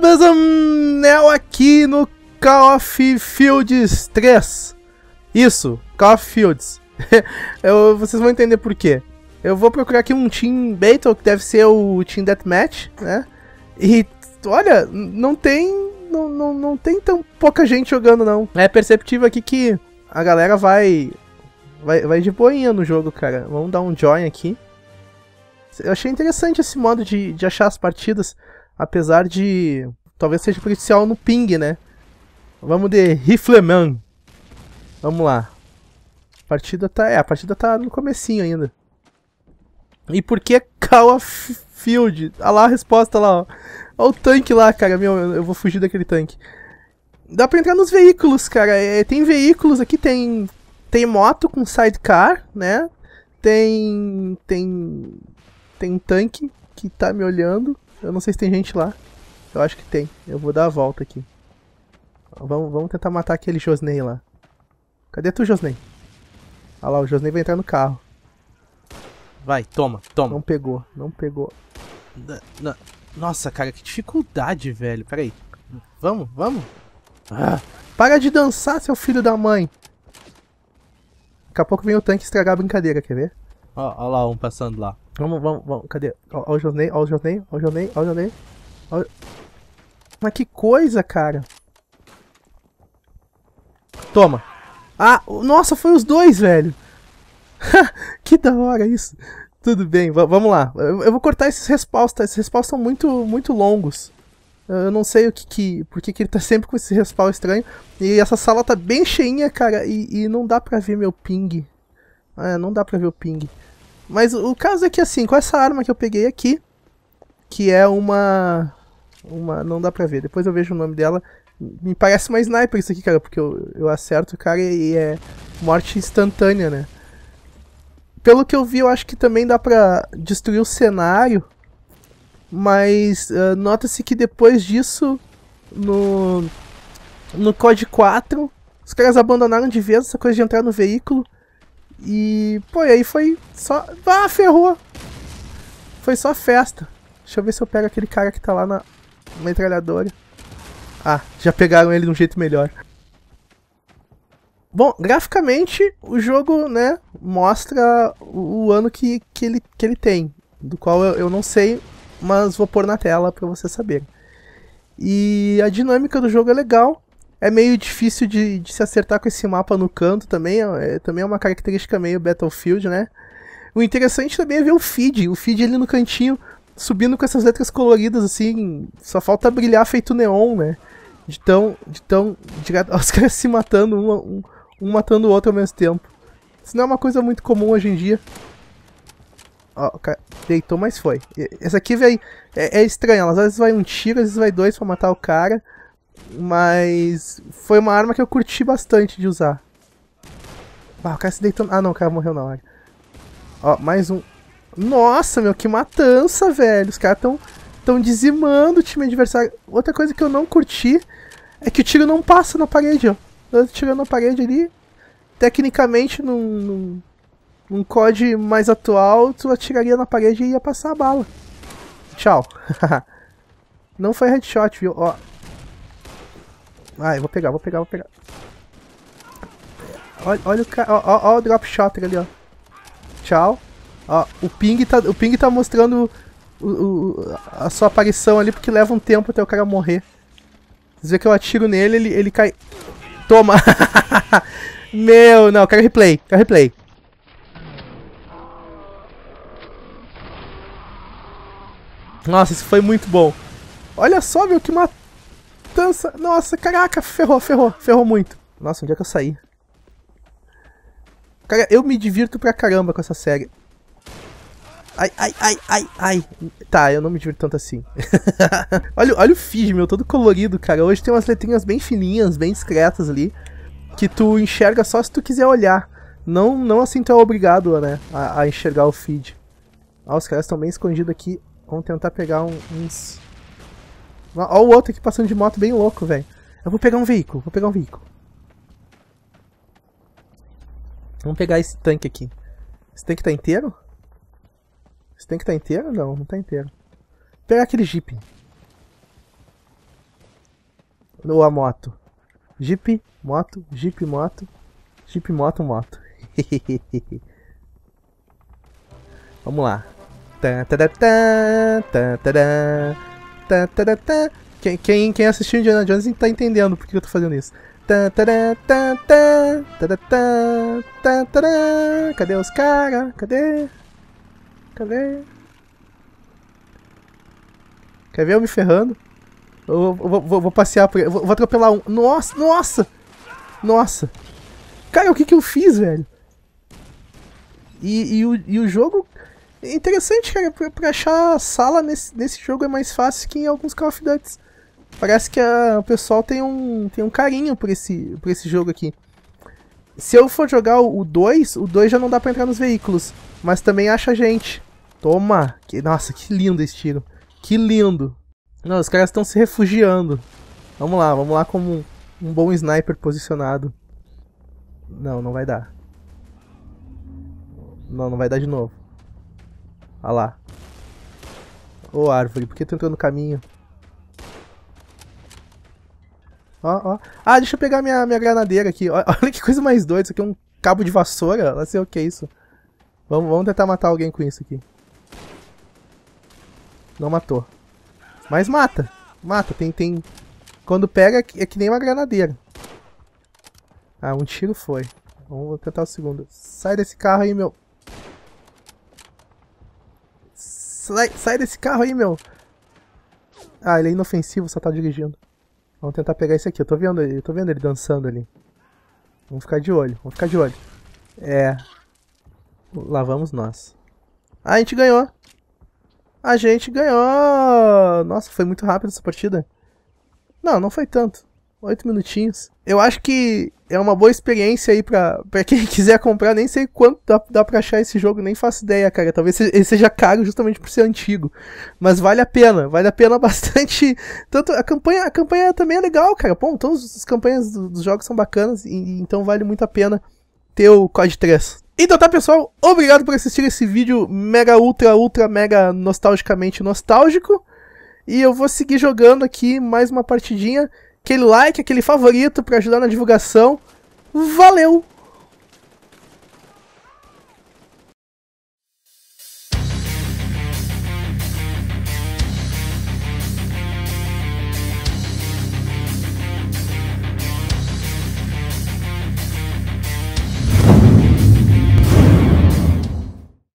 beleza, beleza? Nel aqui no Call of Fields 3. Isso, Call of Fields. Eu, vocês vão entender por quê. Eu vou procurar aqui um Team Battle, que deve ser o Team Deathmatch, né? E, olha, não tem... Não, não, não tem tão pouca gente jogando, não. É perceptível aqui que a galera vai... Vai, vai de boinha no jogo, cara. Vamos dar um join aqui. Eu achei interessante esse modo de, de achar as partidas, apesar de... Talvez seja prejudicial no ping, né? Vamos de Rifleman. Vamos lá. A partida tá... É, a partida tá no comecinho ainda. E por que Call of Field? Olha lá a resposta lá, ó. Olha o tanque lá, cara. Meu, eu vou fugir daquele tanque. Dá pra entrar nos veículos, cara. É, tem veículos aqui, tem... Tem moto com sidecar, né? Tem... Tem... Tem um tanque que tá me olhando. Eu não sei se tem gente lá. Eu acho que tem. Eu vou dar a volta aqui. Vamos, vamos tentar matar aquele Josney lá. Cadê tu, Josney? Olha lá, o Josney vai entrar no carro. Vai, toma, toma. Não pegou, não pegou. Nossa, cara, que dificuldade, velho. Pera aí. Vamos, vamos. Ah, para de dançar, seu filho da mãe. Daqui a pouco vem o tanque estragar a brincadeira, quer ver? Ó, ó lá um passando lá. Vamos, vamos, vamos. Cadê? Ó, o Josney, ó o Josney, ó o Josney, ó o Josney. Ó... Mas que coisa, cara. Toma. Ah, nossa, foi os dois, velho. que da hora isso. Tudo bem, vamos lá. Eu, eu, vou cortar esses respawns, tá? Esses respawns são muito, muito longos. Eu não sei o que que... Por que ele tá sempre com esse respawn estranho. E essa sala tá bem cheinha, cara. E, e não dá pra ver meu ping. É, não dá pra ver o ping. Mas o, caso é que assim, com essa arma que eu peguei aqui... Que é uma... Uma... Não dá pra ver. Depois eu vejo o nome dela. Me parece uma sniper isso aqui, cara. Porque eu, eu acerto o cara e é morte instantânea, né? Pelo que eu vi, eu acho que também dá pra destruir o cenário. Mas uh, nota-se que depois disso, no, no COD 4, os caras abandonaram de vez essa coisa de entrar no veículo. E, pô, e aí foi só... Ah, ferrou! Foi só festa. Deixa eu ver se eu pego aquele cara que tá lá na metralhadora. Ah, já pegaram ele de um jeito melhor. Bom, graficamente o jogo, né, mostra o, ano que, que, ele, que ele tem, do qual eu, eu não sei, mas vou pôr na tela para você saber. E a dinâmica do jogo é legal, é meio difícil de, de se acertar com esse mapa no canto também, é, também é uma característica meio Battlefield, né. O interessante também é ver o feed, o feed ali no cantinho, subindo com essas letras coloridas assim, só falta brilhar feito neon, né. De tão, de tão, de, os caras se matando um, um matando o outro ao mesmo tempo. Isso não é uma coisa muito comum hoje em dia. Ó, cara deitou, mas foi. Essa aqui, velho, é, é estranho. Às vezes vai um tiro, às vezes vai dois pra matar o cara. Mas foi uma arma que eu curti bastante de usar. Ah, o cara se deitou... Ah, não, o cara morreu na hora. Ó, mais um. Nossa, meu, que matança, velho. Os caras tão, tão dizimando o time adversário. Outra coisa que eu não curti é que o tiro não passa na parede, ó tirando a parede ali. Tecnicamente, num, num, num COD mais atual, tu atiraria na parede e ia passar a bala. Tchau. Não foi headshot, viu? Ó. Ah, eu vou pegar, vou pegar, vou pegar. Olha, olha o cara, ó, ó, ó, o drop shot ali, ó. Tchau. Ó, o ping tá, o ping tá mostrando o, o, a sua aparição ali porque leva um tempo até o cara morrer. Você vê que eu atiro nele, ele, ele cai. Toma! Meu, não, quero replay, quero replay. Nossa, isso foi muito bom. Olha só, meu, que matança. Nossa, caraca, ferrou, ferrou, ferrou muito. Nossa, onde é que eu saí? Cara, eu me divirto pra caramba com essa série. Ai, ai, ai, ai, ai. Tá, eu não me divirto tanto assim. olha, olha o feed, meu, todo colorido, cara. Hoje tem umas letrinhas bem fininhas, bem discretas ali. Que tu enxerga só se tu quiser olhar. Não, não assim tu é obrigado, né, a, a enxergar o feed. Ó, os caras estão bem escondidos aqui. Vamos tentar pegar um, uns... Ó o outro aqui passando de moto bem louco, velho. Eu vou pegar um veículo, vou pegar um veículo. Vamos pegar esse tanque aqui. Esse tanque tá inteiro? Esse tanque tá inteiro? Não, não tá inteiro. Vou pegar aquele jeep. Ou a moto? Jeep, moto, Jeep, moto. Jeep, moto, moto. Vamos lá. Quem, quem, quem assistiu Indiana Jones tá entendendo por que eu tô fazendo isso. Cadê os caras? Cadê? Cadê? Quer ver eu me ferrando? Eu vou, vou, vou passear por vou, vou atropelar um. Nossa, nossa! Nossa! Cara, o que que eu fiz, velho? E, e, o, e o jogo interessante, cara, pra, pra achar sala nesse, nesse jogo é mais fácil que em alguns Call of Duty. Parece que a, o pessoal tem um, tem um carinho por esse, por esse jogo aqui. Se eu for jogar o 2, o 2 já não dá pra entrar nos veículos. Mas também acha gente. Toma! Que, nossa, que lindo esse tiro. Que lindo. Não, os caras estão se refugiando. Vamos lá, vamos lá como um, um bom sniper posicionado. Não, não vai dar. Não, não vai dar de novo. Olha lá. Ô árvore, por que tu entrou no caminho? Ó, ó. Ah, deixa eu pegar minha, minha granadeira aqui. Olha que coisa mais doida. Isso aqui é um cabo de vassoura. Não sei o que é isso. Vamos, vamos tentar matar alguém com isso aqui. Não matou. Mas mata. Mata. Tem, tem... Quando pega é que nem uma granadeira. Ah, um tiro foi. Vamos tentar o segundo. Sai desse carro aí, meu. Sai, sai desse carro aí, meu. Ah, ele é inofensivo, só tá dirigindo. Vamos tentar pegar esse aqui. Eu tô vendo ele, eu tô vendo ele dançando ali. Vamos ficar de olho, vamos ficar de olho. É. Lá vamos nós. Ah, a gente ganhou. A gente ganhou. Nossa, foi muito rápido essa partida. Não, não foi tanto. Oito minutinhos. Eu acho que é uma boa experiência aí pra, pra quem quiser comprar. Nem sei quanto dá, dá pra achar esse jogo, nem faço ideia, cara. Talvez ele seja caro justamente por ser antigo. Mas vale a pena, vale a pena bastante. Tanto a campanha, a campanha também é legal, cara. Bom, todas as campanhas dos jogos são bacanas, e, então vale muito a pena ter o COD 3. Então tá, pessoal, obrigado por assistir esse vídeo mega, ultra, ultra, mega nostalgicamente nostálgico. E eu vou seguir jogando aqui mais uma partidinha aquele like, aquele favorito para ajudar na divulgação. Valeu!